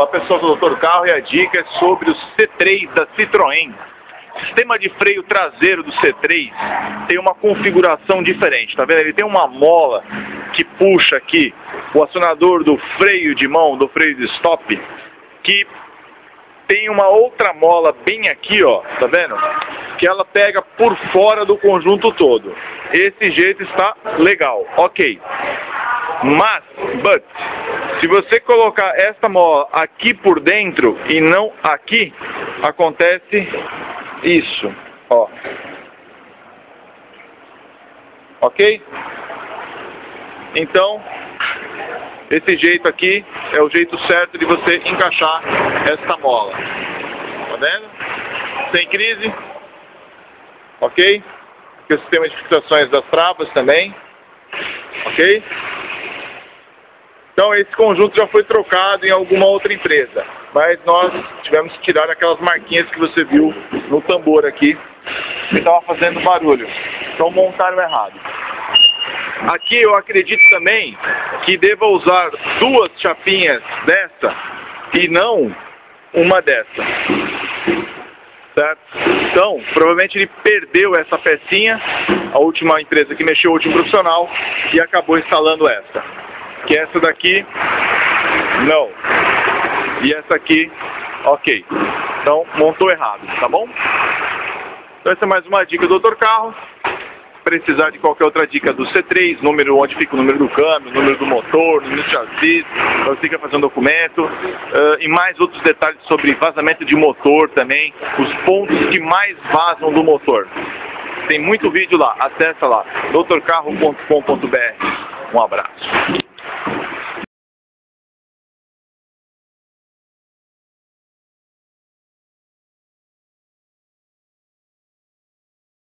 a pessoa do Doutor Carro e a dica é sobre o C3 da Citroën. Sistema de freio traseiro do C3 tem uma configuração diferente, tá vendo? Ele tem uma mola que puxa aqui o acionador do freio de mão, do freio de stop, que tem uma outra mola bem aqui, ó, tá vendo? Que ela pega por fora do conjunto todo. Esse jeito está legal, ok. Mas, but, se você colocar esta mola aqui por dentro e não aqui, acontece isso, ó. Ok? Então, esse jeito aqui é o jeito certo de você encaixar esta mola. Tá vendo? Sem crise. Ok? Aqui o sistema de fixações das travas também. Ok? Então esse conjunto já foi trocado em alguma outra empresa. Mas nós tivemos que tirar aquelas marquinhas que você viu no tambor aqui. Que estava fazendo barulho. Então montaram errado. Aqui eu acredito também que deva usar duas chapinhas dessa e não uma dessa. Certo? Então, provavelmente ele perdeu essa pecinha, a última empresa que mexeu, o último profissional, e acabou instalando essa. Que essa daqui, não. E essa aqui, ok. Então, montou errado, tá bom? Então essa é mais uma dica do Doutor Carro precisar de qualquer outra dica do C3, número onde fica o número do câmbio, número do motor, número do chassi, então você fica fazendo documento, uh, e mais outros detalhes sobre vazamento de motor também, os pontos que mais vazam do motor. Tem muito vídeo lá, acessa lá, doutorcarro.com.br. Um abraço.